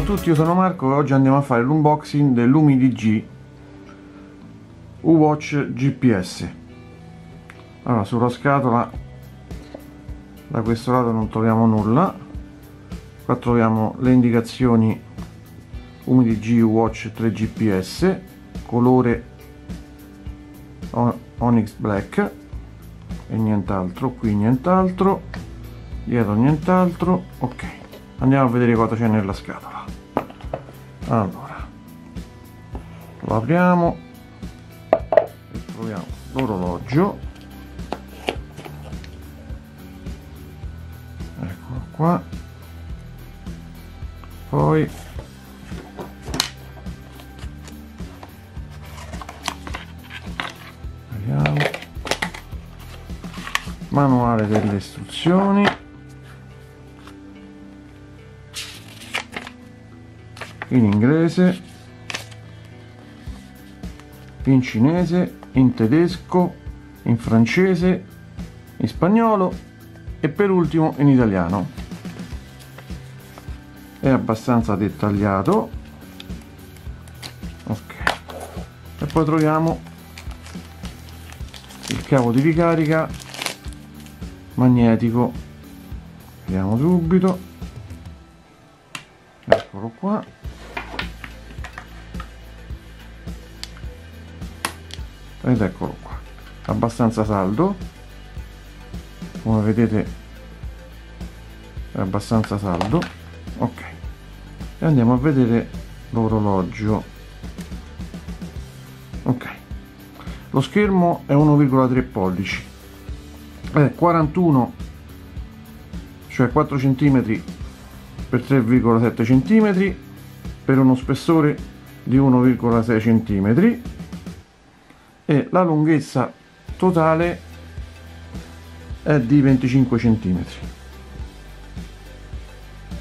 a tutti, io sono Marco e oggi andiamo a fare l'unboxing dell'UmiDG U-Watch GPS. Allora, sulla scatola da questo lato non troviamo nulla. Qua troviamo le indicazioni UmiDG U-Watch 3 GPS, colore Onyx Black e nient'altro, qui nient'altro, dietro nient'altro, ok andiamo a vedere cosa c'è nella scatola allora lo apriamo e troviamo l'orologio. Eccolo qua. Poi manuale delle istruzioni in inglese, in cinese, in tedesco, in francese, in spagnolo e per ultimo in italiano. È abbastanza dettagliato. Ok. E poi troviamo il cavo di ricarica magnetico. Vediamo subito. Eccolo qua. Ed eccolo qua. Abbastanza saldo. Come vedete è abbastanza saldo. Ok. E andiamo a vedere l'orologio. Ok. Lo schermo è 1,3 pollici. È 41 cioè 4 cm per 3,7 cm per uno spessore di 1,6 cm e la lunghezza totale è di 25 cm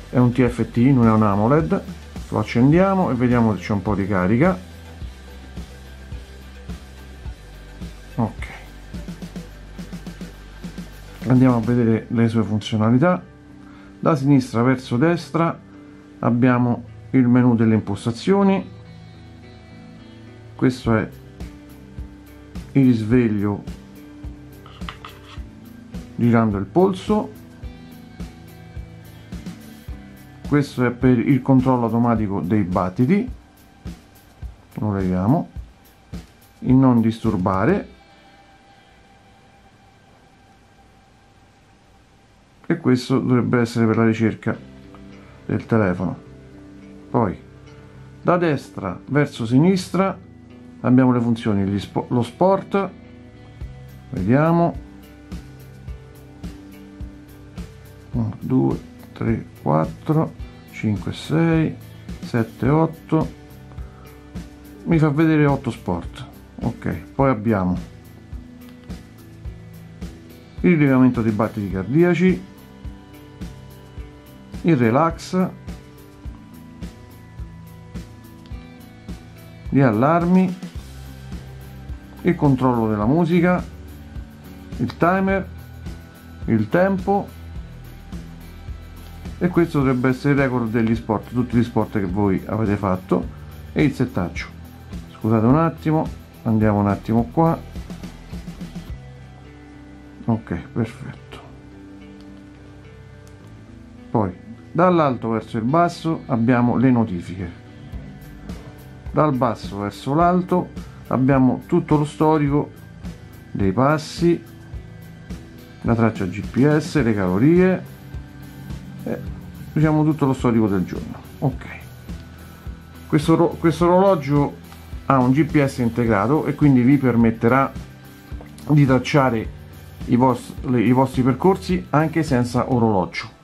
è un TFT non è un AMOLED. Lo accendiamo e vediamo se c'è un po' di carica. Ok. Andiamo a vedere le sue funzionalità. Da sinistra verso destra abbiamo il menu delle impostazioni. Questo è il risveglio girando il polso. Questo è per il controllo automatico dei battiti. Lo leviamo. Il non disturbare. E questo dovrebbe essere per la ricerca del telefono. Poi da destra verso sinistra abbiamo le funzioni spo lo sport vediamo. 1 2 3 4 5 6 7 8 mi fa vedere 8 sport. Ok poi abbiamo il rilevamento dei battiti cardiaci il relax gli allarmi il controllo della musica, il timer, il tempo e questo dovrebbe essere il record degli sport, tutti gli sport che voi avete fatto e il settaggio. Scusate un attimo, andiamo un attimo qua. Ok, perfetto. Poi dall'alto verso il basso abbiamo le notifiche. Dal basso verso l'alto abbiamo tutto lo storico dei passi la traccia gps le calorie e diciamo tutto lo storico del giorno. Ok. Questo, questo orologio ha un gps integrato e quindi vi permetterà di tracciare i vostri, i vostri percorsi anche senza orologio.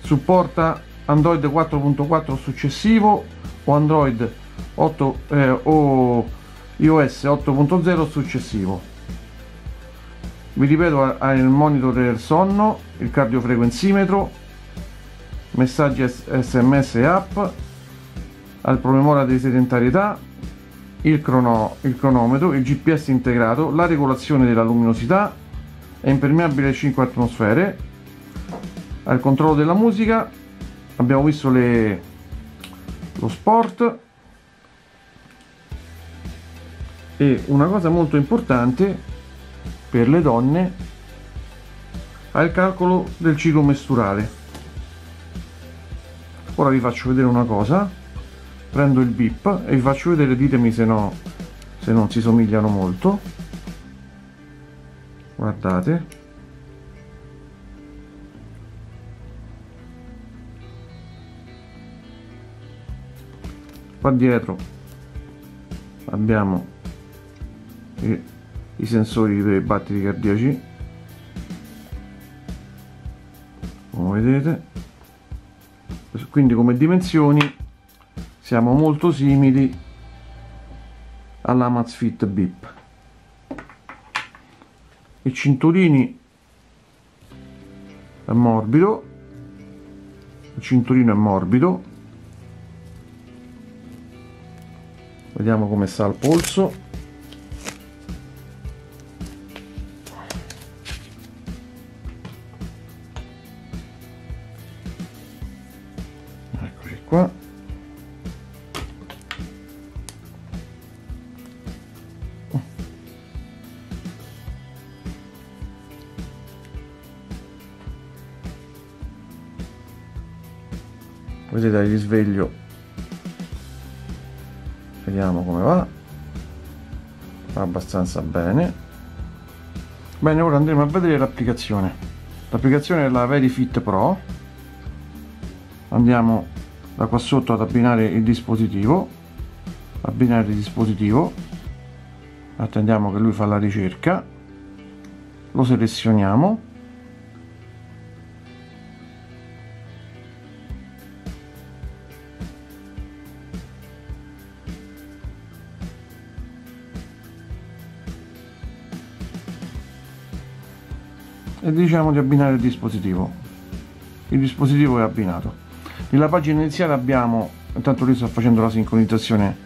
Supporta android 4.4 successivo o android 8 eh, o iOS 8.0 successivo. Vi ripeto ha il monitor del sonno il cardiofrequenzimetro messaggi sms e app al promemoria di sedentarietà il, crono, il cronometro il gps integrato la regolazione della luminosità è impermeabile a 5 atmosfere al controllo della musica abbiamo visto le, lo sport e una cosa molto importante per le donne è il calcolo del ciclo mestruale ora vi faccio vedere una cosa. Prendo il bip e vi faccio vedere ditemi se no se non si somigliano molto. Guardate. Qua dietro abbiamo i, i sensori dei battiti cardiaci. Come vedete. Quindi come dimensioni siamo molto simili all'Amazfit Bip. I cinturini è morbido. Il cinturino è morbido. Vediamo come sta il polso qua. Vedete il risveglio. Vediamo come va. Va abbastanza bene. Bene ora andremo a vedere l'applicazione. L'applicazione è la Verifit Pro. Andiamo da qua sotto ad abbinare il dispositivo. Abbinare il dispositivo. Attendiamo che lui fa la ricerca. Lo selezioniamo. E diciamo di abbinare il dispositivo. Il dispositivo è abbinato nella pagina iniziale abbiamo intanto lui sta facendo la sincronizzazione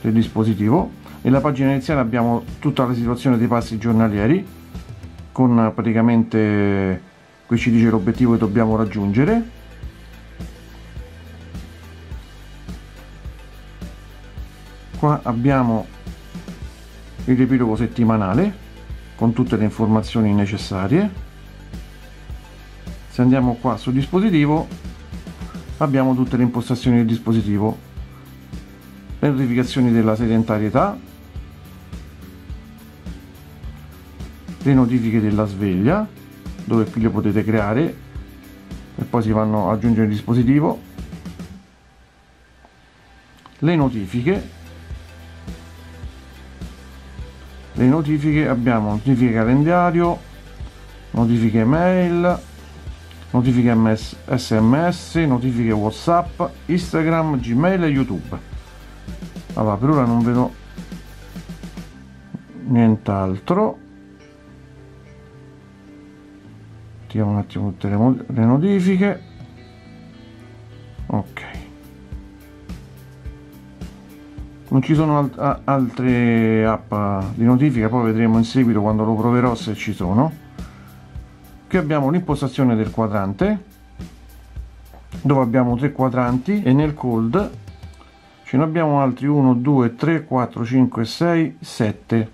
del dispositivo nella pagina iniziale abbiamo tutta la situazione dei passi giornalieri con praticamente qui ci dice l'obiettivo che dobbiamo raggiungere. Qua abbiamo il riepilogo settimanale con tutte le informazioni necessarie. Se andiamo qua sul dispositivo abbiamo tutte le impostazioni del dispositivo. Le notificazioni della sedentarietà. Le notifiche della sveglia dove qui le potete creare. E poi si vanno ad aggiungere il dispositivo. Le notifiche. Le notifiche abbiamo notifiche calendario notifiche mail notifiche MS, sms notifiche whatsapp instagram gmail e youtube. Allora per ora non vedo nient'altro. Attiviamo un attimo tutte le, le notifiche. Ok. Non ci sono alt altre app di notifica poi vedremo in seguito quando lo proverò se ci sono qui abbiamo l'impostazione del quadrante dove abbiamo tre quadranti e nel cold ce ne abbiamo altri 1 2 3 4 5 6 7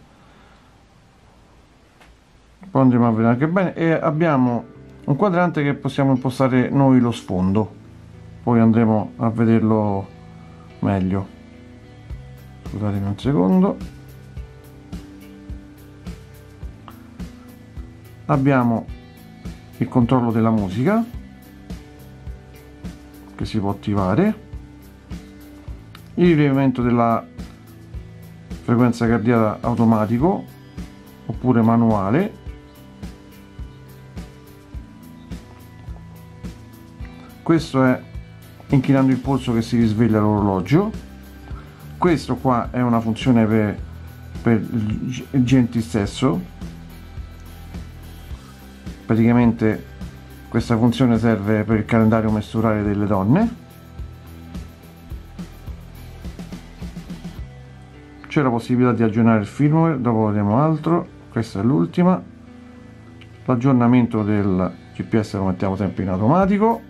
poi andremo a vedere anche bene. E abbiamo un quadrante che possiamo impostare noi lo sfondo. Poi andremo a vederlo meglio. Scusatemi un secondo. Abbiamo il controllo della musica che si può attivare il rilevamento della frequenza cardiaca automatico oppure manuale questo è inchinando il polso che si risveglia l'orologio questo qua è una funzione per, per il GNT stesso praticamente questa funzione serve per il calendario mestruale delle donne. C'è la possibilità di aggiornare il firmware dopo vedremo altro questa è l'ultima. L'aggiornamento del GPS lo mettiamo sempre in automatico.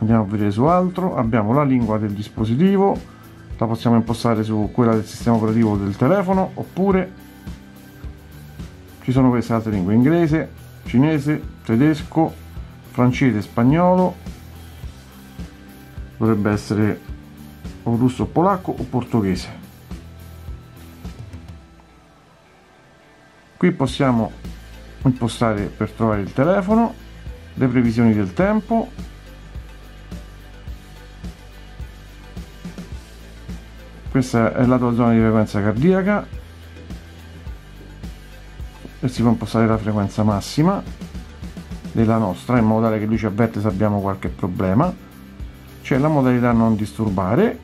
Andiamo a vedere su altro abbiamo la lingua del dispositivo la possiamo impostare su quella del sistema operativo del telefono oppure ci sono queste altre lingue? Inglese cinese tedesco francese spagnolo. Dovrebbe essere o russo polacco o portoghese. Qui possiamo impostare per trovare il telefono le previsioni del tempo. Questa è la tua zona di frequenza cardiaca e si può impostare la frequenza massima della nostra in modo tale che lui ci avverte se abbiamo qualche problema. C'è la modalità non disturbare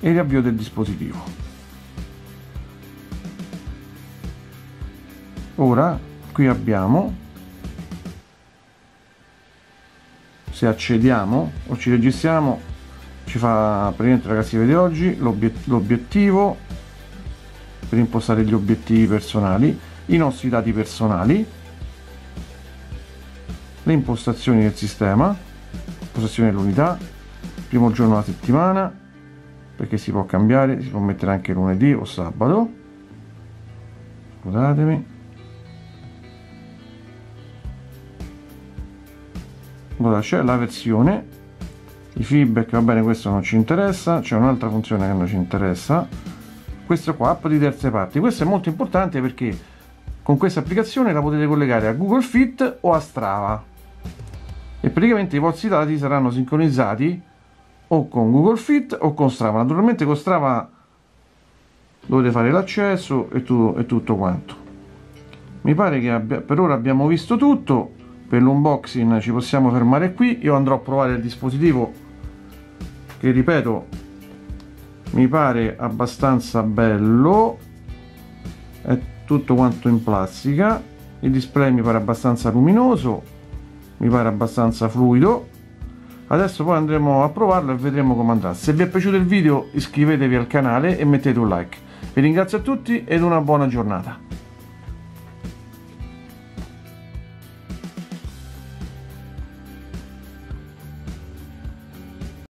e riavvio del dispositivo. Ora qui abbiamo se accediamo o ci registriamo ci fa praticamente ragazzi vedete oggi l'obiettivo per impostare gli obiettivi personali i nostri dati personali le impostazioni del sistema impostazione dell'unità primo giorno della settimana perché si può cambiare si può mettere anche lunedì o sabato. Scusatemi. Allora c'è la versione i feedback va bene questo non ci interessa c'è un'altra funzione che non ci interessa questo qua app di terze parti. Questo è molto importante perché con questa applicazione la potete collegare a Google Fit o a Strava. E praticamente i vostri dati saranno sincronizzati o con Google Fit o con Strava. Naturalmente con Strava dovete fare l'accesso e, tu, e tutto quanto. Mi pare che abbia, per ora abbiamo visto tutto. Per l'unboxing ci possiamo fermare qui. Io andrò a provare il dispositivo che ripeto mi pare abbastanza bello. È tutto quanto in plastica. Il display mi pare abbastanza luminoso. Mi pare abbastanza fluido. Adesso poi andremo a provarlo e vedremo come andrà. Se vi è piaciuto il video iscrivetevi al canale e mettete un like. Vi ringrazio a tutti ed una buona giornata